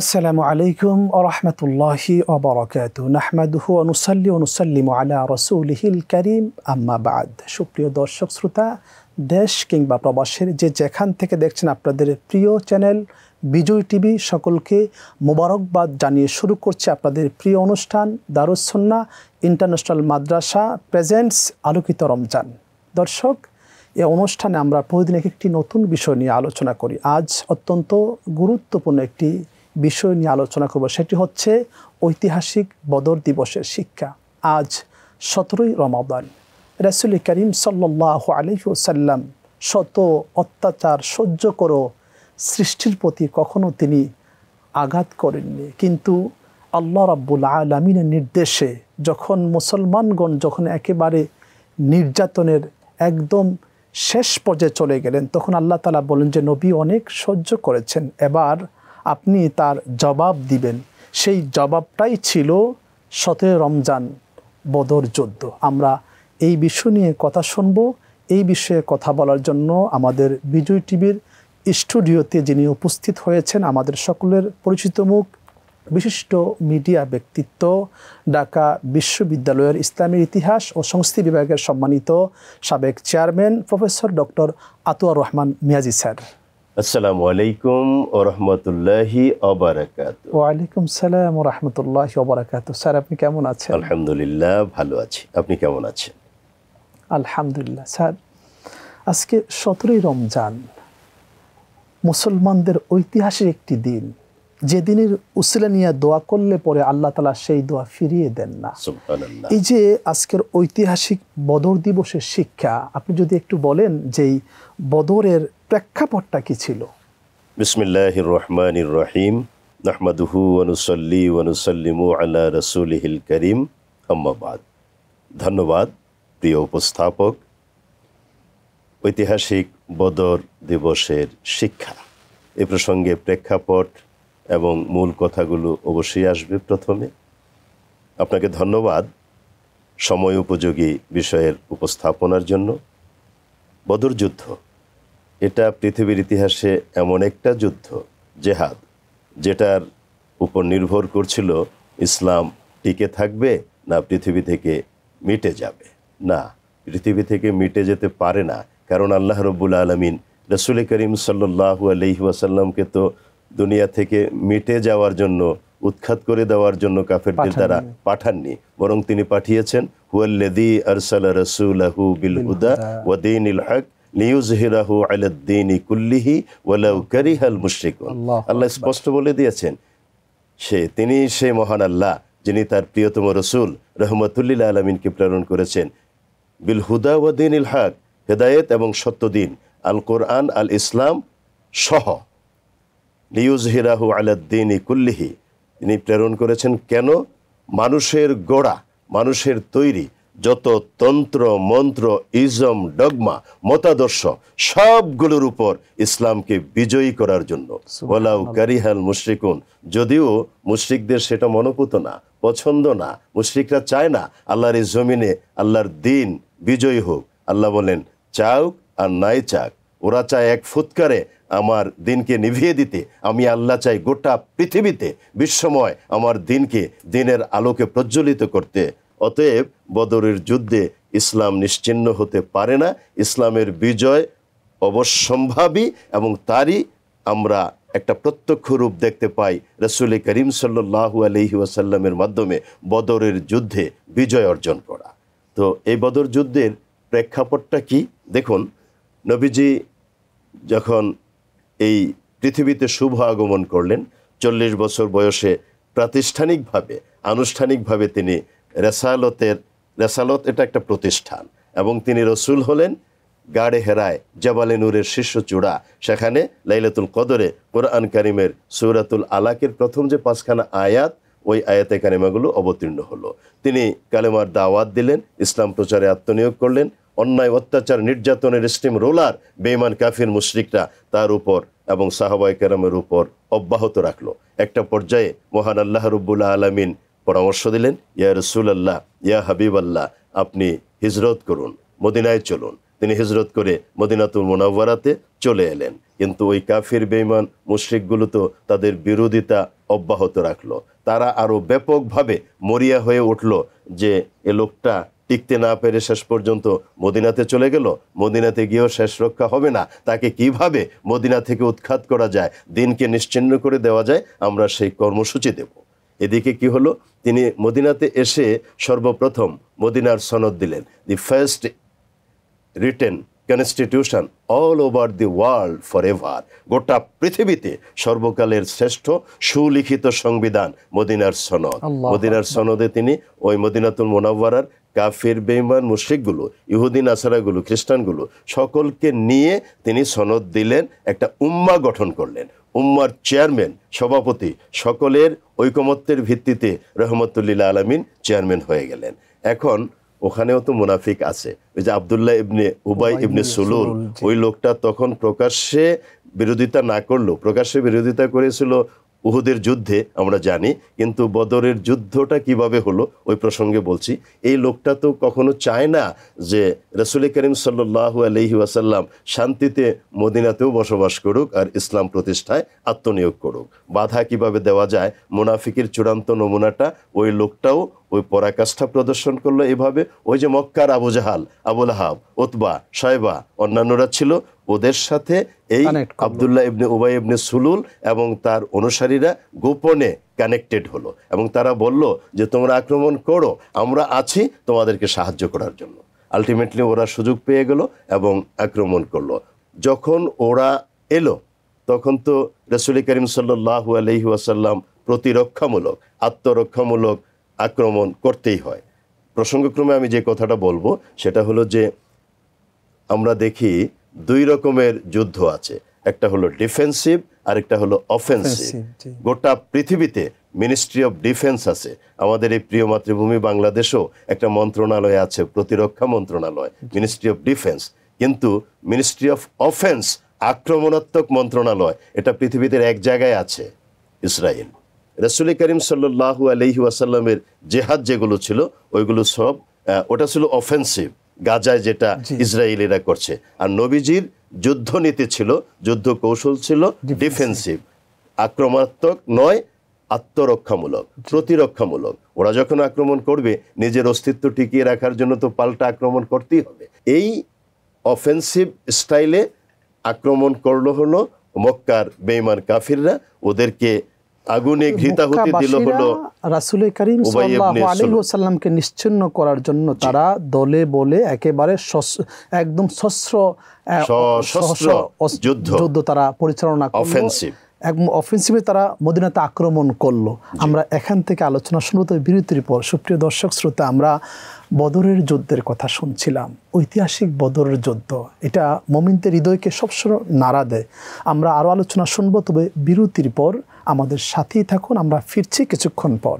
আসসালামু আলাইকুম ওরহমতুল্লাহি ওবরাকাত নাহমাদুহু অনুসাল্লি অনুসাল্লিম আলা রসুলহিল করিম আম্মা বাদ সুপ্রিয় দর্শক, শ্রোতা, দেশ কিংবা প্রবাসের যে যেখান থেকে দেখছেন আপনাদের প্রিয় চ্যানেল বিজয় টিভি, সকলকে মোবারকবাদ জানিয়ে শুরু করছে আপনাদের প্রিয় অনুষ্ঠান দারুসন্না ইন্টারন্যাশনাল মাদ্রাসা প্রেজেন্টস, আলোকিত রমজান। দর্শক, এ অনুষ্ঠানে আমরা প্রতিদিন একটি নতুন বিষয় নিয়ে আলোচনা করি। আজ অত্যন্ত গুরুত্বপূর্ণ একটি বিষয় নিয়ে আলোচনা করব, সেটি হচ্ছে ঐতিহাসিক বদর দিবসের শিক্ষা। আজ সতেরোই রমাদান। রাসুল করিম সাল্লাহ আলহিউসাল্লাম শত অত্যাচার সহ্য করো সৃষ্টির প্রতি কখনো তিনি আঘাত করেননি। কিন্তু আল্লাহ রাব্বুল আলমিনের নির্দেশে যখন মুসলমানগণ যখন একেবারে নির্যাতনের একদম শেষ পর্যায়ে চলে গেলেন, তখন আল্লাহ তালা বলেন যে, নবী অনেক সহ্য করেছেন। এবার আপনি তার জবাব দিবেন। সেই জবাবটাই ছিল সতেরো রমজান বদর যুদ্ধ। আমরা এই বিষয় নিয়ে কথা শুনব। এই বিষয়ে কথা বলার জন্য আমাদের বিজয় টিভির স্টুডিওতে যিনি উপস্থিত হয়েছেন, আমাদের সকলের পরিচিত মুখ, বিশিষ্ট মিডিয়া ব্যক্তিত্ব, ঢাকা বিশ্ববিদ্যালয়ের ইসলামের ইতিহাস ও সংস্কৃতি বিভাগের সম্মানিত সাবেক chairman professor doctor Atuar Rahman Miaji sir. আসসালামু আলাইকুম ও রহমতুল্লাহি অবরাকাত ওয়ালাইকুম সালাম ও রহমতুল্লাহ ওবরাকাত স্যার আপনি কেমন আছেন? আলহামদুলিল্লাহ ভালো আছি। আপনি কেমন আছেন? আলহামদুলিল্লাহ। স্যার আজকে সতেরোই রমজান মুসলমানদের ঐতিহাসিক একটি দিন। যে দিনের উসিলা নিয়ে দোয়া করলে পরে আল্লাহ তালা সেই দোয়া ফিরিয়ে দেন না। সুবহানাল্লাহ। এই যে আজকের ঐতিহাসিক বদর দিবসের শিক্ষা আপনি যদি একটু বলেন যে বদরের প্রেক্ষাপটটা কি ছিল? বিসমিল্লাহির রহমানির রহিম নাহমাদুহু ওয়ানুসাল্লি ওয়ানুসাল্লিমু আলা রাসূলিহিল করিম, আম্মা বাদ। ধন্যবাদ, প্রিয় উপস্থাপক। ঐতিহাসিক বদর দিবসের শিক্ষা। এ প্রসঙ্গে প্রেক্ষাপট এবং মূল কথাগুলো অবশ্যই আসবে প্রথমে। আপনাকে ধন্যবাদ সময় উপযোগী বিষয়ের উপস্থাপনার জন্য। বদর যুদ্ধ। এটা পৃথিবীর ইতিহাসে এমন একটা যুদ্ধ জেহাদ যেটার উপর নির্ভর করছিল ইসলাম টিকে থাকবে না পৃথিবী থেকে মিটে যাবে। না পৃথিবী থেকে মিটে যেতে পারে না কারণ আল্লাহ রব্বুল আলমিন রসুল করিম সাল্লাহু আলহি ওয়াসাল্লামকে তো দুনিয়া থেকে মিটে যাওয়ার জন্য উৎখাত করে দেওয়ার জন্য কাফেরদের দ্বারা পাঠাননি। বরং তিনি পাঠিয়েছেন হুয়াল্লাদি আরসাল রসুলাহু বিল হুদা ওয়াদিনিল হক লিউজহিরাহু আলাদ্দিনি কুল্লিহি ওয়ালাউ কারিহাল মুশরিকুন। আল্লাহু আল্লাহ স্পষ্ট বলে দিয়েছেন সে তিনি সে মহান আল্লাহ যিনি তার প্রিয়তম রসুল রহমতুল্লিল আলমিনকে প্রেরণ করেছেন। বিল হুদা ওয়াদিন ইল হক হেদায়েত এবং সত্যদিন আল কোরআন আল ইসলাম সহ। নিউজ হিরাহু আলাদ্দিন কুল্লিহি তিনি প্রেরণ করেছেন কেন? মানুষের গোড়া মানুষের তৈরি যত তন্ত্র মন্ত্র ইজম ডগমা মতাদর্শ সবগুলোর উপর ইসলামকে বিজয়ী করার জন্য। ওলাউ কারিহাল মুশরিকুন। যদিও মুশরিকদের সেটা মনোপুত না পছন্দ না মুশরিকরা চায় না আল্লাহর এই জমিনে আল্লাহর দিন বিজয়ী হোক। আল্লাহ বলেন চাওক আর নাই চাক। ওরা চায় এক ফুৎকারে আমার দিনকে নিভিয়ে দিতে। আমি আল্লাহ চাই গোটা পৃথিবীতে বিশ্বময় আমার দিনকে দিনের আলোকে প্রজ্বলিত করতে। অতএব বদরের যুদ্ধে ইসলাম নিশ্চিন্ন হতে পারে না। ইসলামের বিজয় অবশ্যম্ভাবী এবং তারই আমরা একটা প্রত্যক্ষ রূপ দেখতে পাই রসুল করিম সাল্লাহু আলহি ওয়াসাল্লামের মাধ্যমে বদরের যুদ্ধে বিজয় অর্জন করা। তো এই বদর যুদ্ধের প্রেক্ষাপটটা কি? দেখুন, নবীজি যখন এই পৃথিবীতে শুভ আগমন করলেন, চল্লিশ বছর বয়সে প্রাতিষ্ঠানিকভাবে, আনুষ্ঠানিকভাবে তিনি রেসালতের, রেসালত এটা একটা প্রতিষ্ঠান। এবং তিনি রসুল হলেন গাড়ে হেরায়, জাবালে নূরের শীর্ষ চূড়া। সেখানে লাইলাতুল কদরে কোরআন কারিমের সৌরাতুল আলাকের প্রথম যে পাঁচখানা আয়াত, ওই আয়াতে কারিমাগুলো অবতীর্ণ হলো। তিনি কালেমার দাওয়াত দিলেন, ইসলাম প্রচারে আত্মনিয়োগ করলেন, অন্যায়, অত্যাচার, নির্যাতনের স্টিম রোলার বেইমান কাফির মুশরিকরা তার উপর এবং সাহাবাই কেরামের উপর অব্যাহত রাখল। একটা পর্যায়ে মহান আল্লাহ রব্বুল্লাহ আলমিন পরামর্শ দিলেন, ইয়া রসুল আল্লাহ ইয়া হাবিব আল্লাহ আপনি হিজরত করুন, মদিনায় চলুন। তিনি হিজরত করে মদিনাতুল মোনাওয়ারাতে চলে এলেন। কিন্তু ওই কাফির বেইমান মুশ্রিকগুলো তো তাদের বিরোধিতা অব্যাহত রাখল। তারা আরও ব্যাপকভাবে মরিয়া হয়ে উঠল যে এ লোকটা টিকতে না পেরে শেষ পর্যন্ত মদিনাতে চলে গেল। মদিনাতে গিয়েও শেষ রক্ষা হবে না। তাকে কীভাবে মদিনা থেকে উৎখাত করা যায়, দিনকে নিশ্চিন্ন করে দেওয়া যায়, আমরা সেই কর্মসূচি দেব। এদিকে কি হলো? তিনি মদিনাতে এসে সর্বপ্রথম মদিনার সনদ দিলেন। The first written constitution all over the world for ever গোটা পৃথিবীতে সর্বকালের শ্রেষ্ঠ সুলিখিত সংবিধান মদিনার সনদ। মদিনার সনদে তিনি ওই মদিনাতুল মোনাব্বারার কাফের বেইমান মুশরিকগুলো ইহুদিন আসারাগুলো খ্রিস্টানগুলো সকলকে নিয়ে তিনি সনদ দিলেন একটা উম্মা গঠন করলেন। উম্মার চেয়ারম্যান সভাপতি সকলের ঐকমত্যের ভিত্তিতে রহমতুল্লিল্লা আলমিন চেয়ারম্যান হয়ে গেলেন। এখন ওখানেও তো মুনাফিক আছে। ওই যে আবদুল্লাহ ইবনে উবাই ইবনে সুলুল ওই লোকটা তখন প্রকাশ্যে বিরোধিতা না করল প্রকাশ্যে বিরোধিতা করেছিল উহুদের যুদ্ধে আমরা জানি, কিন্তু বদরের যুদ্ধটা কীভাবে হলো ওই প্রসঙ্গে বলছি। এই লোকটা তো কখনো চায় না যে রসুল করিম সাল্লাহ আলহি ওয়াসাল্লাম শান্তিতে মদিনাতেও বসবাস করুক আর ইসলাম প্রতিষ্ঠায় আত্মনিয়োগ করুক। বাধা কীভাবে দেওয়া যায়, মুনাফিকের চূড়ান্ত নমুনাটা ওই লোকটাও ওই পরাকাষ্ঠা প্রদর্শন করল এভাবে। ওই যে মক্কার আবু জাহাল আবুল আহাব ওতবা সাহেবা অন্যান্যরা ছিল। ওদের সাথে এই আবদুল্লাহ ইবনে উবাই ইবনে সুলুল এবং তার অনুসারীরা গোপনে কানেক্টেড হলো এবং তারা বলল যে তোমরা আক্রমণ করো আমরা আছি তোমাদেরকে সাহায্য করার জন্য। আলটিমেটলি ওরা সুযোগ পেয়ে গেল এবং আক্রমণ করল। যখন ওরা এলো তখন তো রসুল করিম সাল্লাহু আলহি ওয়াসাল্লাম প্রতিরক্ষামূলক আত্মরক্ষামূলক আক্রমণ করতেই হয়। প্রসঙ্গক্রমে আমি যে কথাটা বলব সেটা হলো যে আমরা দেখি দুই রকমের যুদ্ধ আছে। একটা হলো ডিফেন্সিভ আরেকটা হলো অফেন্সিভ। গোটা পৃথিবীতে মিনিস্ট্রি অফ ডিফেন্স আছে। আমাদের এই প্রিয় মাতৃভূমি বাংলাদেশেও একটা মন্ত্রণালয় আছে প্রতিরক্ষা মন্ত্রণালয় মিনিস্ট্রি অফ ডিফেন্স। কিন্তু মিনিস্ট্রি অফ অফেন্স আক্রমণাত্মক মন্ত্রণালয় এটা পৃথিবীতে এক জায়গায় আছে ইসরায়েল। রসুল করিম সাল্লাহু আলহি ওয়াসাল্লামের জেহাদ যেগুলো ছিল ওইগুলো সব ওটা ছিল অফেন্সিভ গাজায় যেটা ইসরায়েলিরা করছে। আর নবীজির যুদ্ধনীতি ছিল যুদ্ধ কৌশল ছিল ডিফেন্সিভ আক্রমণাত্মক নয় আত্মরক্ষামূলক প্রতিরক্ষামূলক। ওরা যখন আক্রমণ করবে নিজের অস্তিত্ব টিকিয়ে রাখার জন্য তো পাল্টা আক্রমণ করতেই হবে। এই অফেন্সিভ স্টাইলে আক্রমণ করল হলো মক্কার বেইমান কাফিররা ওদেরকে আগুনে ঘৃতাহুতি দিল হলো রাসুল করিম ওয়াসাল্লামকে নিশ্চিন্ন করার জন্য তারা দলে বলে একেবারে একদম সশস্ত্র যুদ্ধ। তারা পরিচালনা করল। Offensive। একদম অফেন্সিভে তারা মদিনাতে আক্রমণ করল। আমরা এখান থেকে আলোচনা শুনব তো বিরতির পর সুপ্রিয় দর্শক শ্রোতা আমরা বদরের যুদ্ধের কথা শুনছিলাম। ঐতিহাসিক বদরের যুদ্ধ এটা মমিনদের হৃদয়কে সবসময় নাড়া দেয়। আমরা আরও আলোচনা শুনব তবে বিরতির পর আমাদের সাথেই থাকুন, আমরা ফিরছি কিছুক্ষণ পর।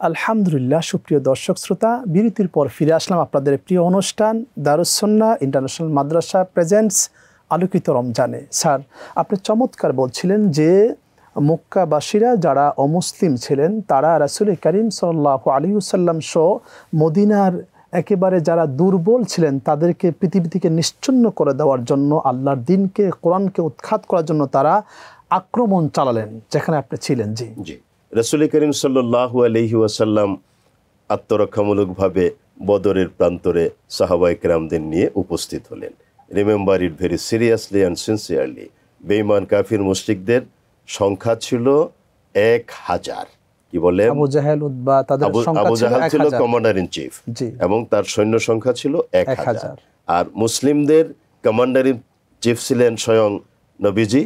আলহামদুলিল্লাহ, সুপ্রিয় দর্শক শ্রোতা, বিরতির পর ফিরে আসলাম আপনাদের প্রিয় অনুষ্ঠান দারুসন্না ইন্টারন্যাশনাল মাদ্রাসা প্রেজেন্টস আলোকিত রমজানে। স্যার, আপনি চমৎকার বলছিলেন যে মক্কাবাসীরা যারা অমুসলিম ছিলেন, তারা রাসুল করিম সাল্লাহ আলিউসাল্লাম সহ মদিনার একেবারে যারা দুর্বল ছিলেন, তাদেরকে পৃথিবী থেকে নিশ্চন্ন করে দেওয়ার জন্য, আল্লাহর দিনকে, কোরআনকে উৎখাত করার জন্য তারা আক্রমণ চালালেন, যেখানে আপনি ছিলেন। জি। জি। রসুল করিম সাল্লাহু আলহি ওয়াসাল্লাম আত্মরক্ষামূলকভাবে বদরের প্রান্তরে সাহাবাই কেরামদের নিয়ে উপস্থিত হলেন। Remember it very seriously and sincerely বেইমান কাফির মুশরিকদের সংখ্যা ছিল এক হাজার। কি বলে? আবু জাহেল উদ্বা তাদের আবু সংখ্যা ছিল জাহাল। কমান্ডার ইন চিফ এবং তার সৈন্য সংখ্যা ছিল এক হাজার। আর মুসলিমদের কমান্ডার ইন চিফ ছিলেন স্বয়ং নবীজি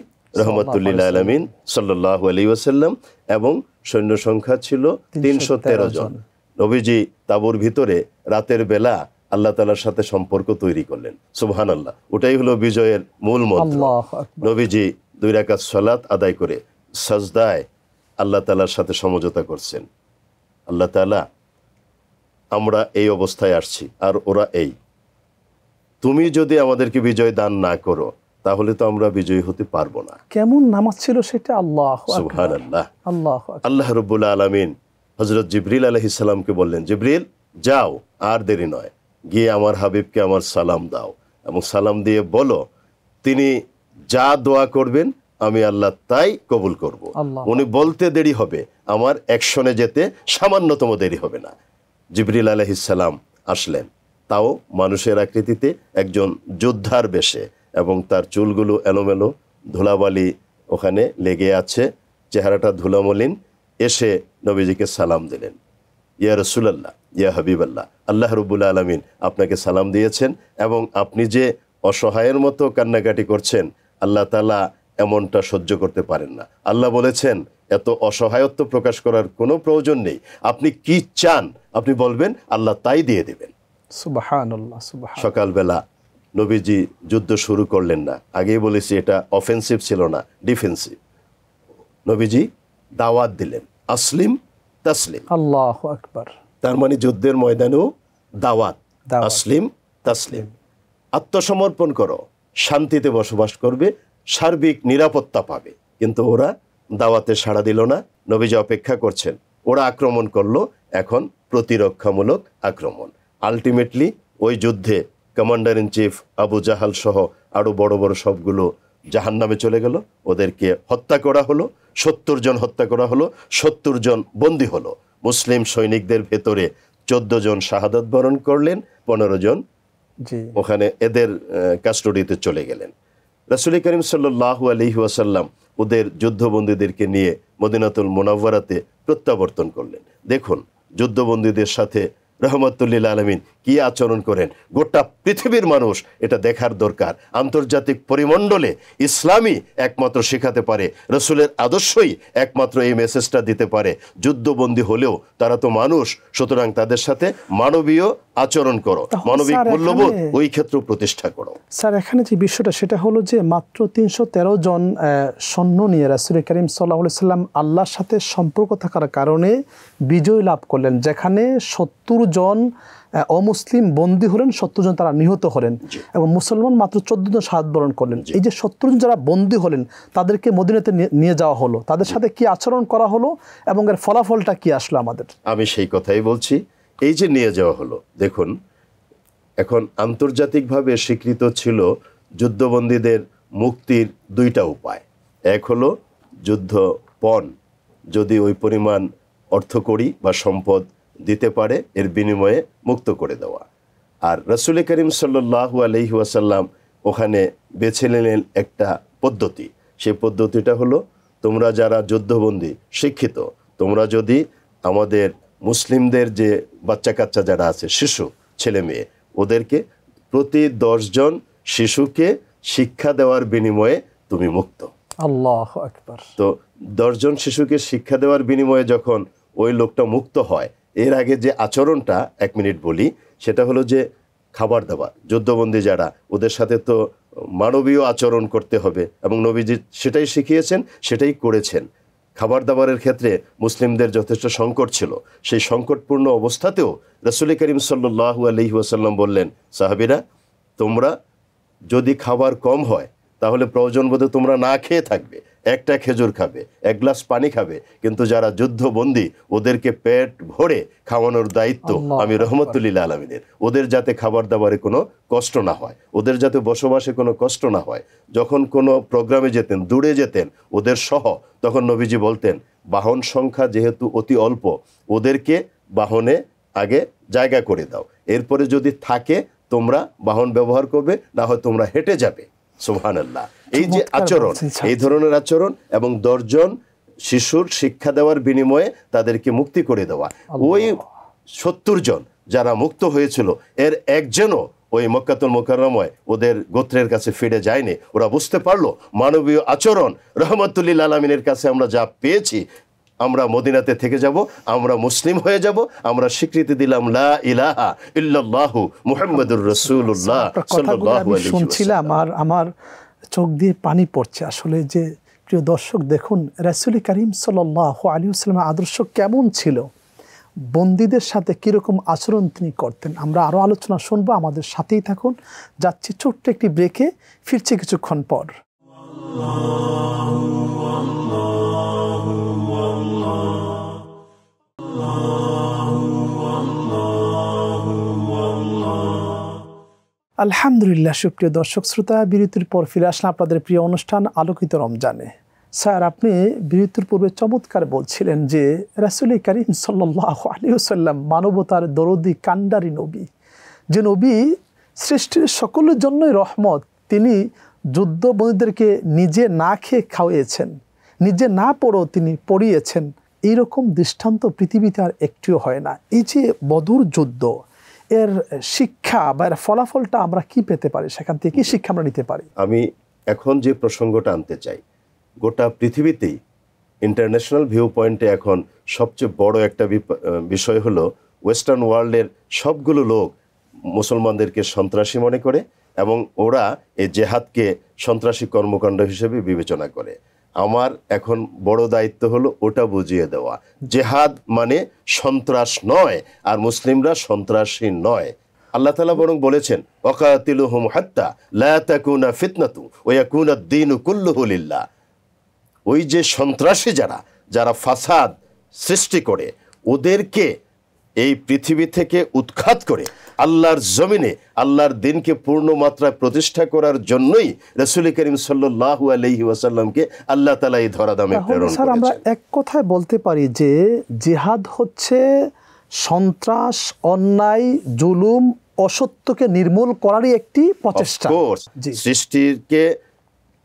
আলমিন সাল্লাহ আলী ওয়াসাল্লাম এবং সৈন্য সংখ্যা ছিল তিনশো তেরো জন। নবীজি তাবুর ভিতরে রাতের বেলা আল্লাহ তালার সাথে সম্পর্ক তৈরি করলেন। সুবহান আল্লাহ ওটাই হলো বিজয়ের মূল মন্ত্র। নবীজি দুই রাকাত সালাত আদায় করে সাজদায় আল্লাহ তালার সাথে সমঝোতা করছেন। আল্লাহ তালা আমরা এই অবস্থায় আসছি আর ওরা এই। তুমি যদি আমাদেরকে বিজয় দান না করো তাহলে তো আমরা বিজয়ী হতে পারব না। কেমন নামাজ ছিল সেটা? আল্লাহ। আল্লাহ আল্লাহ আল্লাহ রব্বুল আলমিন হজরত জিবরিল আলহিসাল্লামকে বললেন জিবরিল যাও আর দেরি নয়। গিয়ে আমার হাবিবকে আমার সালাম দাও এবং সালাম দিয়ে বলো তিনি যা দোয়া করবেন আমি আল্লাহ তাই কবুল করব। উনি বলতে দেরি হবে আমার অ্যাকশনে যেতে সামান্যতম দেরি হবে না। জিবরিল আলহিসাল্লাম আসলেন। তাও মানুষের আকৃতিতে একজন যোদ্ধার বেশে এবং তার চুলগুলো এলোমেলো ধুলাবালি ওখানে লেগে আছে চেহারাটা ধুলামলিন এসে নবীজিকে সালাম দিলেন। ইয়া রসুলাল্লাহ ইয়া হাবিবাল্লাহ আল্লাহ রবুল্লা আলমিন আপনাকে সালাম দিয়েছেন এবং আপনি যে অসহায়ের মতো কান্নাকাটি করছেন আল্লাহ তালা এমনটা সহ্য করতে পারেন না। আল্লাহ বলেছেন এত অসহায়ত্ব প্রকাশ করার কোনো প্রয়োজন নেই। আপনি কি চান? আপনি বলবেন আল্লাহ তাই দিয়ে দেবেন। সকালবেলা নবীজি যুদ্ধ শুরু করলেন না। আগেই বলেছি এটা অফেন্সিভ ছিল না ডিফেন্সিভ নবীজি দাওয়াত দিলেন আসলিম তাসলিম। আল্লাহ আকবার। তার মানে যুদ্ধের ময়দানেও দাওয়াত দাওয়াত। আসলিম তাসলিম। আত্মসমর্পণ করো। শান্তিতে বসবাস করবে, সার্বিক নিরাপত্তা পাবে। কিন্তু ওরা দাওয়াতে সাড়া দিল না, নবীজি অপেক্ষা করছেন। ওরা আক্রমণ করল, এখন প্রতিরক্ষামূলক আক্রমণ। আলটিমেটলি ওই যুদ্ধে commander in chief Abu Jahl সহ আরও বড় বড় সবগুলো জাহান নামে চলে গেল। ওদেরকে হত্যা করা হলো, সত্তর জন হত্যা করা হলো, সত্তর জন বন্দী হলো। মুসলিম সৈনিকদের ভেতরে চোদ্দ জন শাহাদত বরণ করলেন, পনেরো জন ওখানে এদের কাস্টডিতে চলে গেলেন। রাসুল করিম সাল্লু আলহি ওয়াসাল্লাম ওদের যুদ্ধবন্দীদেরকে নিয়ে মদিনাতুল মোনাব্বারাতে প্রত্যাবর্তন করলেন। দেখুন, যুদ্ধবন্দীদের সাথে রহমতুল্লিল আলমিন কি আচরণ করেন? গোটা পৃথিবীর মানুষ এটা দেখার দরকার। আন্তর্জাতিক পরিমণ্ডলে ইসলামই একমাত্র শেখাতে পারে রসুলের আদর্শই একমাত্র এই মেসেজটা দিতে পারে। যুদ্ধবন্দী হলেও তারা তো মানুষ সুতরাং তাদের সাথে মানবীয় আচরণ করো। মানবিক মূল্যবোধ ওই ক্ষেত্র প্রতিষ্ঠা করো। স্যার এখানে যে বিষয়টা সেটা হলো যে মাত্র তিনশো তেরো জন সৈন্য নিয়ে রাসুল করিম সাল্লাহ সাল্লাম আল্লাহর সাথে সম্পর্ক থাকার কারণে বিজয় লাভ করলেন যেখানে সত্তর জন অমুসলিম বন্দী হলেন সত্তর জন তারা নিহত হলেন এবং মুসলমান মাত্র চোদ্দ জন শাহাদ বরণ করলেন। এই যে সত্তর জন যারা বন্দী হলেন তাদেরকে মদিনাতে নিয়ে- যাওয়া হলো। তাদের সাথে কি আচরণ করা হলো এবং এর ফলাফলটা কি আসলো আমাদের? আমি সেই কথাই বলছি। এই যে নিয়ে যাওয়া হলো দেখুন এখন আন্তর্জাতিকভাবে স্বীকৃত ছিল যুদ্ধবন্দীদের মুক্তির দুইটা উপায়। এক হলো যুদ্ধ পণ যদি ওই পরিমাণ অর্থকড়ি বা সম্পদ দিতে পারে এর বিনিময়ে মুক্ত করে দেওয়া। আর রসুল করিম সাল্লাহু আলহি ওয়াসাল্লাম ওখানে বেছে নিলেন একটা পদ্ধতি। সেই পদ্ধতিটা হলো তোমরা যারা যুদ্ধবন্দী শিক্ষিত তোমরা যদি আমাদের মুসলিমদের যে বাচ্চা কাচ্চা যারা আছে শিশু ছেলে মেয়ে ওদেরকে প্রতি দশজন শিশুকে শিক্ষা দেওয়ার বিনিময়ে তুমি মুক্ত। আল্লাহ তো দশজন শিশুকে শিক্ষা দেওয়ার বিনিময়ে যখন ওই লোকটা মুক্ত হয় এর আগে যে আচরণটা এক মিনিট বলি, সেটা হলো যে খাবার দাবার, যুদ্ধবন্দী যারা, ওদের সাথে তো মানবীয় আচরণ করতে হবে এবং নবীজি সেটাই শিখিয়েছেন, সেটাই করেছেন। খাবার দাবারের ক্ষেত্রে মুসলিমদের যথেষ্ট সংকট ছিল। সেই সংকটপূর্ণ অবস্থাতেও রসুল করিম সাল্লু আলহি ওয়াসাল্লাম বললেন, সাহাবিরা, তোমরা যদি খাবার কম হয়, তাহলে প্রয়োজন বোধে তোমরা না খেয়ে থাকবে। একটা খেজুর খাবে এক গ্লাস পানি খাবে কিন্তু যারা যুদ্ধবন্দী ওদেরকে পেট ভরে খাওয়ানোর দায়িত্ব আমি রহমতুল্লিল্লাহ আলমিনের। ওদের যাতে খাবার দাবারে কোনো কষ্ট না হয় ওদের যাতে বসবাসে কোনো কষ্ট না হয় যখন কোনো প্রোগ্রামে যেতেন দূরে যেতেন ওদের সহ তখন নবীজি বলতেন বাহন সংখ্যা যেহেতু অতি অল্প ওদেরকে বাহনে আগে জায়গা করে দাও। এরপরে যদি থাকে তোমরা বাহন ব্যবহার করবে না হয় তোমরা হেঁটে যাবে। সুহান আল্লাহ এই যে আচরণ এই ধরনের আচরণ এবং দশজন শিশুর শিক্ষা দেওয়ার বিনিময়ে তাদেরকে মুক্তি করে দেওয়া। ওই সত্তর জন যারা মুক্ত হয়েছিল এর একজনও ওই মক্কাতুল মোকাররময় ওদের গোত্রের কাছে ফিরে যায়নি। ওরা বুঝতে পারল মানবীয় আচরণ রহমতুল্লিল আলমিনের কাছে আমরা যা পেয়েছি আমরা মদিনাতে থেকে যাব আমরা মুসলিম হয়ে যাব আমরা স্বীকৃতি দিলাম লা ইলাহা ইল্লাল্লাহু মুহাম্মাদুর রাসূলুল্লাহ সাল্লাল্লাহু আলাইহি শুনছিলাম আর আমার চোখ দিয়ে পানি পড়ছে আসলে যে প্রিয় দর্শক দেখুন রাসুল করিম সাল্লাহ আলী আসলামের আদর্শ কেমন ছিল? বন্দীদের সাথে কীরকম আচরণ তিনি করতেন? আমরা আরও আলোচনা শুনব আমাদের সাথেই থাকুন। যাচ্ছি ছোট্ট একটি ব্রেকে ফিরছে কিছুক্ষণ পর। আলহামদুলিল্লাহ, সুপ্রিয় দর্শক শ্রোতা, বিরতির পর ফিরে আসলাম আপনাদের প্রিয় অনুষ্ঠান আলোকিত রমজানে। স্যার, আপনি বিরতির পূর্বে চমৎকার বলছিলেন যে, রাসুল করিম সাল্লাহ মানবতার দরদি কান্ডারি নবী। যে নবী সৃষ্টির সকলের জন্যই রহমত, তিনি যুদ্ধবন্দীদেরকে নিজে না খেয়ে খাওয়িয়েছেন, নিজে না পড়েও তিনি পড়িয়েছেন। এইরকম দৃষ্টান্ত পৃথিবীতে আর একটিও হয় না। এই যে বদুর যুদ্ধ এর শিক্ষা বা এর ফলাফলটা আমরা কি পেতে পারি? সেখান থেকে কি শিক্ষা আমরা নিতে পারি? আমি এখন যে প্রসঙ্গটা আনতে চাই, গোটা পৃথিবীতেই ইন্টারন্যাশনাল ভিউ পয়েন্টে এখন সবচেয়ে বড় একটা বিষয় হলো ওয়েস্টার্ন ওয়ার্ল্ডের সবগুলো লোক মুসলমানদেরকে সন্ত্রাসী মনে করে এবং ওরা এই জেহাদকে সন্ত্রাসী কর্মকাণ্ড হিসেবে বিবেচনা করে। আমার এখন বড় দায়িত্ব হলো ওটা বুঝিয়ে দেওয়া। জেহাদ মানে সন্ত্রাস নয়, আর মুসলিমরা সন্ত্রাসী নয়। আল্লাহ তালা বরং বলেছেন অকাতিলুহুম হাত্তা লা তাকুনা ফিতনাতু ওয়া ইয়াকুনা দ্বীনু কুল্লুহু লিল্লাহ। ওই যে সন্ত্রাসী যারা যারা ফাসাদ সৃষ্টি করে, ওদেরকে এই পৃথিবী থেকে উৎখাত করে আল্লাহর জমিনে আল্লাহর দিনকে পূর্ণ মাত্রায় প্রতিষ্ঠা করার জন্যই রসুল করিম সাল্লাল্লাহু আলাইহি ওয়াসাল্লামকে আল্লাহ তালা এই প্রেরণ স্যার আমরা এক কথায় বলতে পারি যে জিহাদ হচ্ছে সন্ত্রাস অন্যায় জুলুম অসত্যকে নির্মূল করারই একটি প্রচেষ্টা। সৃষ্টিকে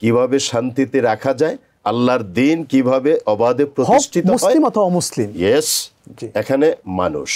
কীভাবে শান্তিতে রাখা যায় আল্লাহর দিন কীভাবে অবাধে প্রতিষ্ঠিত হয়? মুসলিম অথবা অমুসলিম ইয়েস এখানে মানুষ।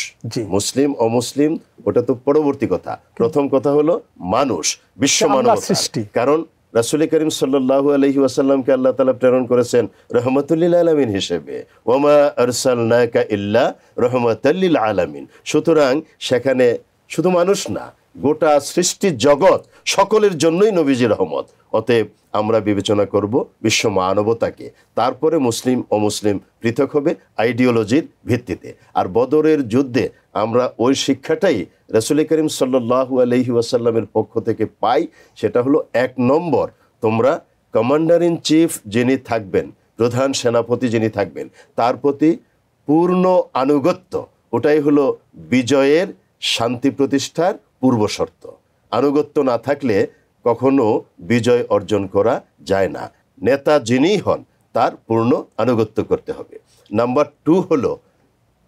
মুসলিম অমুসলিম ওটা তো পরবর্তী কথা। প্রথম কথা হলো মানুষ বিশ্ব মানবতা। সৃষ্টি। কারণ রাসুল করিম সাল্লাল্লাহু আলহি ওয়াসাল্লামকে আল্লাহ তালা প্রেরণ করেছেন রহমতুল্লিল আলমিন হিসেবে। ওমা আরসালনাকা ইল্লা রহমতাল্লিল আলামিন। সুতরাং সেখানে শুধু মানুষ না গোটা সৃষ্টি জগৎ সকলের জন্যই নবীজি রহমত। অতএব আমরা বিবেচনা করব বিশ্ব মানবতাকে। তারপরে মুসলিম অমুসলিম পৃথক হবে আইডিওলজির ভিত্তিতে। আর বদরের যুদ্ধে আমরা ওই শিক্ষাটাই রসুল করিম সাল্লাহু আলহি ওয়াসাল্লামের পক্ষ থেকে পাই, সেটা হলো এক নম্বর, তোমরা কমান্ডার ইন চিফ যিনি থাকবেন, প্রধান সেনাপতি যিনি থাকবেন, তার প্রতি পূর্ণ আনুগত্য। ওটাই হলো বিজয়ের শান্তি প্রতিষ্ঠার পূর্বশর্ত আনুগত্য না থাকলে কখনো বিজয় অর্জন করা যায় না। নেতা যিনিই হন তার পূর্ণ আনুগত্য করতে হবে। নাম্বার টু হলো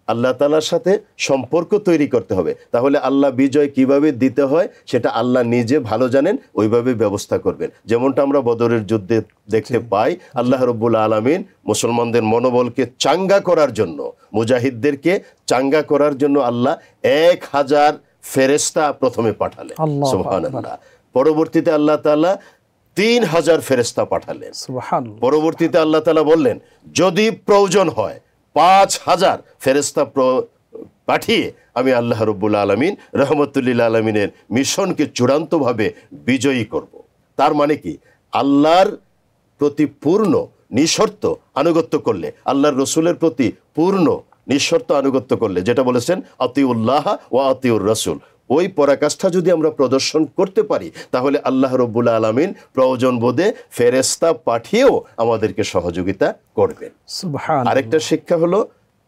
আল্লাহ তালার সাথে সম্পর্ক তৈরি করতে হবে। তাহলে আল্লাহ বিজয় কীভাবে দিতে হয় সেটা আল্লাহ নিজে ভালো জানেন ওইভাবে ব্যবস্থা করবেন। যেমনটা আমরা বদরের যুদ্ধে দেখতে পাই আল্লাহ রব্বুল আলমিন মুসলমানদের মনোবলকে চাঙ্গা করার জন্য মুজাহিদদেরকে চাঙ্গা করার জন্য আল্লাহ এক হাজার ফেরেস্তা প্রথমে পাঠালেন সুবহানাল্লাহ। পরবর্তীতে আল্লাহ তাআলা তিন হাজার ফেরেস্তা পাঠালেন। পরবর্তীতে আল্লাহ তালা বললেন যদি প্রয়োজন হয় পাঁচ হাজার ফেরেস্তা পাঠিয়ে আমি আল্লাহ রব্বুল আলমিন রহমতুল্লিল আলমিনের মিশনকে চূড়ান্তভাবে বিজয়ী করব। তার মানে কি? আল্লাহর প্রতি পূর্ণ নিঃশর্ত আনুগত্য করলে আল্লাহর রসুলের প্রতি পূর্ণ নিঃশর্ত আনুগত্য করলে যেটা বলেছেন আতিউল্লাহ ও আতিউর রসুল ওই পরাকাষ্ঠা যদি আমরা প্রদর্শন করতে পারি তাহলে আল্লাহ রব্বুল আলমিন প্রয়োজন বোধে ফেরেস্তা পাঠিয়েও আমাদেরকে সহযোগিতা করবেন। আরেকটা শিক্ষা হলো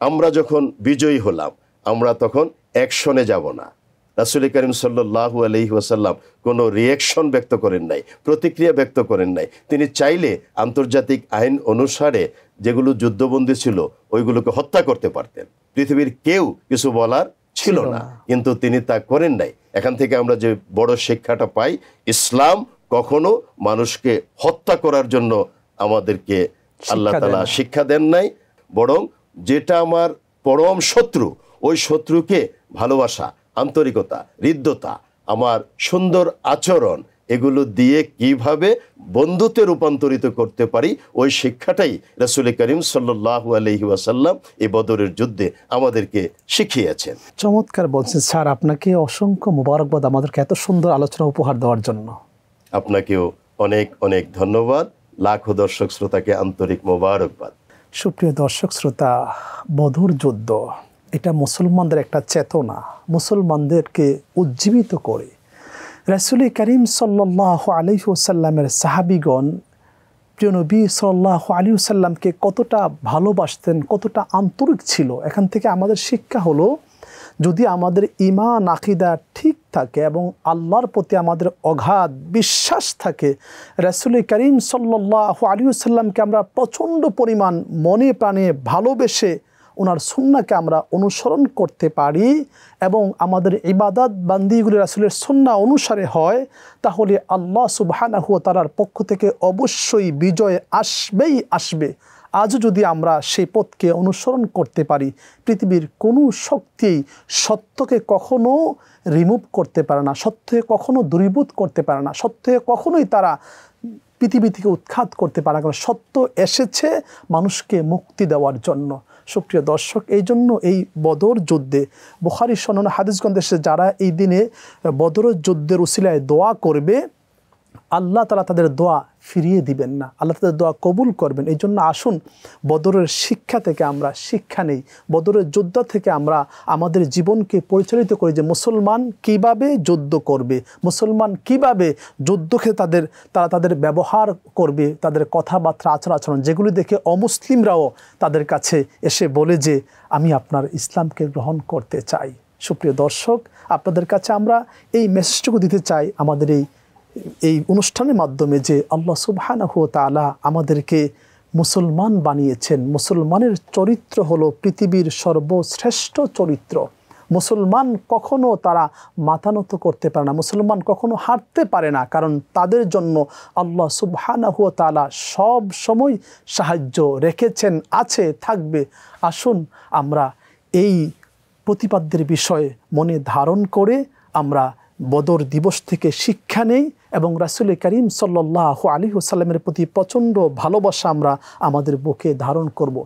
আমরা যখন বিজয়ী হলাম আমরা তখন অ্যাকশনে যাব না। রাসুল করিম সাল্লাহু আলহি ওয়াসাল্লাম কোনো রিয়েকশন ব্যক্ত করেন নাই প্রতিক্রিয়া ব্যক্ত করেন নাই। তিনি চাইলে আন্তর্জাতিক আইন অনুসারে যেগুলো যুদ্ধবন্দী ছিল ওইগুলোকে হত্যা করতে পারতেন। পৃথিবীর কেউ কিছু বলার ছিল না। কিন্তু তিনি তা করেন নাই। এখান থেকে আমরা যে বড় শিক্ষাটা পাই ইসলাম কখনো মানুষকে হত্যা করার জন্য আমাদেরকে আল্লাহ তালা শিক্ষা দেন নাই। বরং যেটা আমার পরম শত্রু ওই শত্রুকে ভালোবাসা আন্তরিকতা হৃদ্যতা আমার সুন্দর আচরণ এগুলো দিয়ে কীভাবে বন্ধুত্বে রূপান্তরিত করতে পারি ওই শিক্ষাটাই রসুল করিম সাল্লাহু আলহি ওয়াসাল্লাম এই বদরের যুদ্ধে আমাদেরকে শিখিয়েছেন। চমৎকার বলছেন স্যার আপনাকে অসংখ্য মুবারকবাদ আমাদেরকে এত সুন্দর আলোচনা উপহার দেওয়ার জন্য। আপনাকেও অনেক অনেক ধন্যবাদ। লাখো দর্শক শ্রোতাকে আন্তরিক মোবারকবাদ। সুপ্রিয় দর্শক শ্রোতা বধুর যুদ্ধ এটা মুসলমানদের একটা চেতনা। মুসলমানদেরকে উজ্জীবিত করে রাসুল করিম সাল্লাহ আলিহসাল্লামের সাহাবিগণ, প্রিয় নবী সাল্লাহ আলিউসাল্লামকে কতটা ভালোবাসতেন, কতটা আন্তরিক ছিল। এখান থেকে আমাদের শিক্ষা হলো, যদি আমাদের ইমান আকিদা ঠিক থাকে এবং আল্লাহর প্রতি আমাদের অগাধ বিশ্বাস থাকে, রাসুল করিম সাল্লাহ আলী সাল্লামকে আমরা প্রচণ্ড পরিমাণ মনে প্রাণে ভালোবেসে ওনার সুন্নাকে আমরা অনুসরণ করতে পারি এবং আমাদের ইবাদত বান্দিগুলি রাসুলের সুন্না অনুসারে হয়, তাহলে আল্লাহ সুবাহানাহু তালার পক্ষ থেকে অবশ্যই বিজয় আসবেই আসবে। আজও যদি আমরা সেই পথকে অনুসরণ করতে পারি, পৃথিবীর কোনো শক্তিই সত্যকে কখনো রিমুভ করতে পারে না, সত্যকে কখনো দূরীভূত করতে পারে না, সত্যকে কখনোই তারা পৃথিবী থেকে উৎখাত করতে পারে কারণ সত্য এসেছে মানুষকে মুক্তি দেওয়ার জন্য। সুপ্রিয় দর্শক, এই জন্য এই বদর যুদ্ধে বুখারি সনন হাদিসগঞ্জ দেশে যারা এই দিনে বদর যুদ্ধের উসিলায় দোয়া করবে আল্লাহ তালা তাদের দোয়া ফিরিয়ে দিবেন না। আল্লাহ তাদের দোয়া কবুল করবেন। এই জন্য আসুন, বদরের শিক্ষা থেকে আমরা শিক্ষা নেই। বদরের যোদ্ধা থেকে আমরা আমাদের জীবনকে পরিচালিত করি যে মুসলমান কীভাবে যুদ্ধ করবে, মুসলমান কীভাবে যুদ্ধকে তাদের, তারা তাদের ব্যবহার করবে, তাদের কথাবার্তা আচার আচরণ যেগুলি দেখে অমুসলিমরাও তাদের কাছে এসে বলে যে, আমি আপনার ইসলামকে গ্রহণ করতে চাই। সুপ্রিয় দর্শক, আপনাদের কাছে আমরা এই মেসেজটুকু দিতে চাই। আমাদের এই এই অনুষ্ঠানের মাধ্যমে যে আল্লাহ সুবহানাহ তালা আমাদেরকে মুসলমান বানিয়েছেন, মুসলমানের চরিত্র হলো পৃথিবীর সর্বশ্রেষ্ঠ চরিত্র। মুসলমান কখনো তারা মাতানত করতে পারে না, মুসলমান কখনো হারতে পারে না, কারণ তাদের জন্য আল্লাহ সুবহানাহু তালা সব সময় সাহায্য রেখেছেন, আছে, থাকবে। আসুন আমরা এই প্রতিপাদ্যের বিষয়ে মনে ধারণ করে আমরা বদর দিবস থেকে শিক্ষা নেই এবং রাসুল করিম সাল্লাহ আলী সাল্লামের প্রতি প্রচণ্ড ভালোবাসা আমরা আমাদের বুকে ধারণ করব।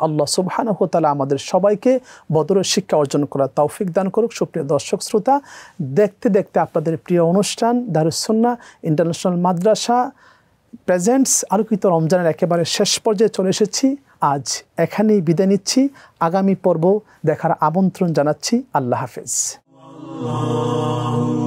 আল্লাহ সুবহানাহু তালা আমাদের সবাইকে বদরের শিক্ষা অর্জন করার তৌফিক দান করুক। সুপ্রিয় দর্শক, শ্রোতা, দেখতে দেখতে আপনাদের প্রিয় অনুষ্ঠান দারুসন্না ইন্টারন্যাশনাল মাদ্রাসা প্রেজেন্টস আলোকিত রমজানের একেবারে শেষ পর্যায়ে চলে এসেছি। আজ এখানেই বিদায় নিচ্ছি। আগামী পর্ব দেখার আমন্ত্রণ জানাচ্ছি। আল্লাহ হাফেজ। Allah.